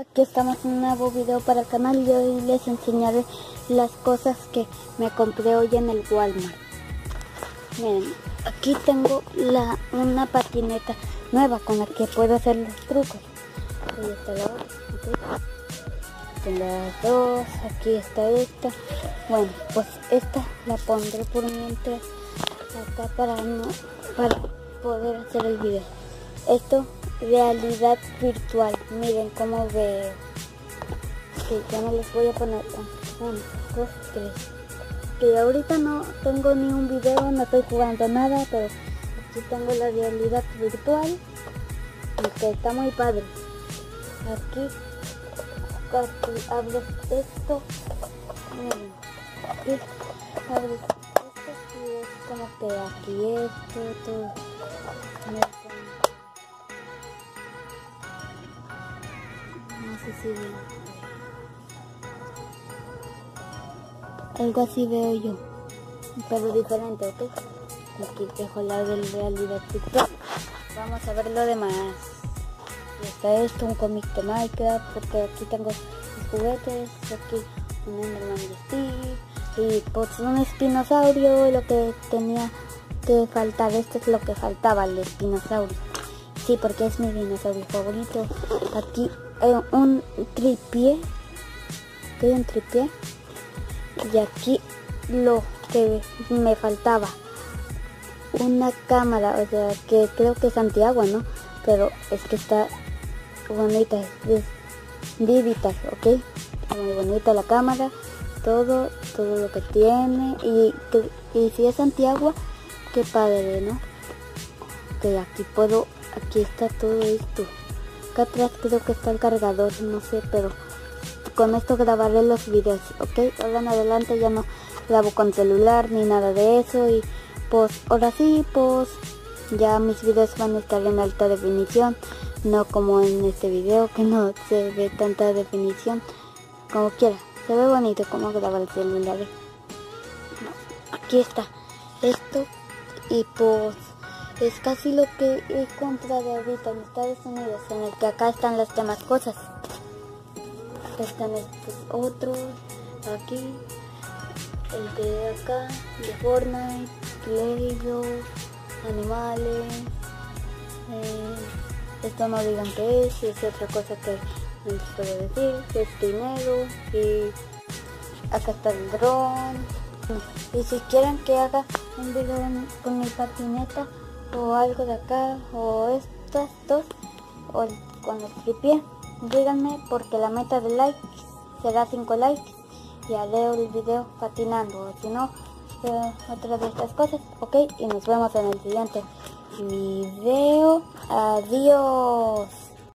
Aquí estamos en un nuevo video para el canal y hoy les enseñaré las cosas que me compré hoy en el Walmart. Miren, aquí tengo la, una patineta nueva con la que puedo hacer los trucos. Ahí está la otra, dos, aquí está esta. Bueno, pues esta la pondré por mientras acá para, no, para poder hacer el video. Esto realidad virtual. Miren cómo veo. Que ya no les voy a poner uno, dos, tres. Que ahorita no tengo ni un video, no estoy jugando nada, pero aquí tengo la realidad virtual y que está muy padre. Aquí, aquí abres esto. Miren, aquí abres esto y es como que aquí esto, todo. Algo así veo yo, pero diferente, ¿ok? Aquí dejo la del realidad virtual. Vamos a ver lo demás. Y está esto, un cómic de Minecraft, porque aquí tengo mis juguetes, aquí un Enderman de Steve, y pues un espinosaurio, lo que tenía que faltar, esto es lo que faltaba, el espinosaurio. Sí, porque es mi dinosaurio favorito. Aquí hay un tripié. Hay un tripié. Y aquí lo que me faltaba. Una cámara, o sea, que creo que es Santiago, ¿no? Pero es que está bonita, es digital, ¿ok? muy bonita la cámara, todo, todo lo que tiene. Y, y si es Santiago, qué padre, ¿no? Que aquí puedo aquí está todo esto. Acá atrás creo que está el cargador, no sé, pero con esto grabaré los videos, ¿ok? Ahora en adelante ya no grabo con celular ni nada de eso y pues ahora sí, pues ya mis videos van a estar en alta definición, no como en este video que no se ve tanta definición, como quiera, se ve bonito como graba el celular. aquí está esto y pues es casi lo que he comprado ahorita en Estados Unidos, en el que acá están las demás cosas. están estos otros, aquí, el de acá, de Fortnite, Lego, animales, eh, esto no digan que es, es otra cosa que no les puedo decir, es dinero y acá está el dron. Y si quieren que haga un video con mi patineta, o algo de acá o estas dos o con el tripié. Díganme porque la meta de like será 5 likes. Y haré el video patinando o si no eh, otra de estas cosas. Ok y nos vemos en el siguiente. Video. Adiós